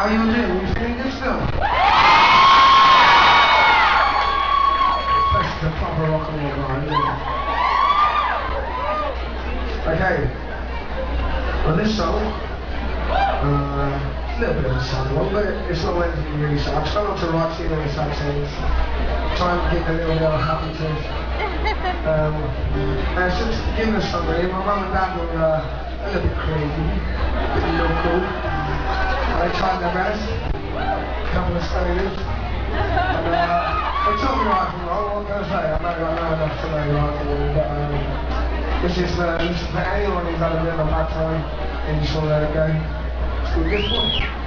How you lit? Will you sing yourself? That's the proper rock and roll line. Okay. On this song, uh, a little bit of a sad one, but it's not meant to be really sad. I try not to write too many sad things, trying to get a little bit of happiness. um, and since the beginning of summer, my mum and dad were uh, a little bit crazy, a little cool. They tried their best. Couple of failures. And, uh, they told me right from I say? I know, enough to know right but um, this is uh, this is for anyone who's had a bit of a bad time let it go. It's good. This one.